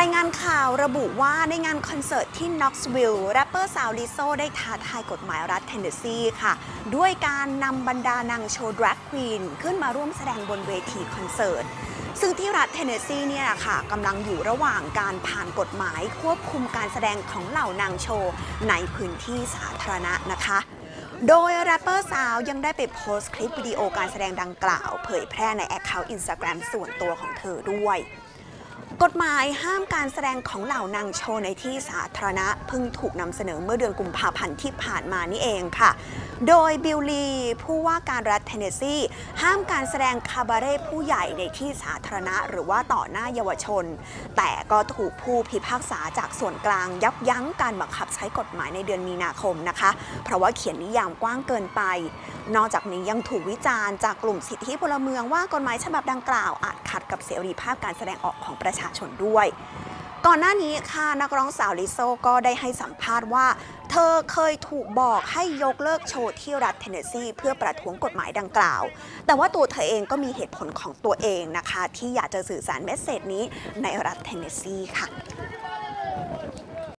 รายงานข่าวระบุว่าในงานคอนเสิร์ตที่น็อกซ์วิลล์แรปเปอร์สาวลิโซได้ท้าทายกฎหมายรัฐเทนเนสซีค่ะ ด้วยการนำบรรดานางโชว์ drag queen ขึ้นมาร่วมแสดงบนเวทีคอนเสิร์ต ซึ่งที่รัฐเทนเนสซีเนี่ยค่ะกำลังอยู่ระหว่างการผ่านกฎหมายควบคุมการแสดงของเหล่านางโชว์ในพื้นที่สาธารณะนะคะโดยแรปเปอร์สาวยังได้ไปโพสต์คลิปวิดีโอการแสดงดังกล่าว เผยแพร่ใน account อินสตาแกรมส่วนตัวของเธอด้วย กฎหมายห้ามการแสดงของเหล่านางโชว์ในที่สาธารณะเพิ่งถูกนำเสนอเมื่อเดือนกุมภาพันธ์ที่ผ่านมานี่เองค่ะ โดยบิลลี ผู้ว่าการรัฐเทนเนสซีห้ามการแสดงคาบาเร่ผู้ใหญ่ในที่สาธารณะ หรือว่าต่อหน้าเยาวชน แต่ก็ถูกผู้พิพากษาจากส่วนกลางยับยั้งการบังคับใช้กฎหมายในเดือนมีนาคมนะคะ เพราะว่าเขียนนิยามกว้างเกินไป นอกจากนี้ยังถูกวิจารณ์จากกลุ่มสิทธิพลเมืองว่ากฎหมายฉบับดังกล่าวอาจขัดกับเสรีภาพการแสดงออกของประชาชนด้วย ก่อนหน้านี้ค่ะนักร้องสาว Lizzo ก็ได้ให้สัมภาษณ์ว่า เธอเคยถูกบอกให้ยกเลิกโชว์ที่รัฐเทนเนสซีเพื่อประท้วงกฎหมายดังกล่าว แต่ว่าตัวเธอเองก็มีเหตุผลของตัวเองนะคะ ที่อยากจะสื่อสาร message นี้ในรัฐเทนเนสซีค่ะ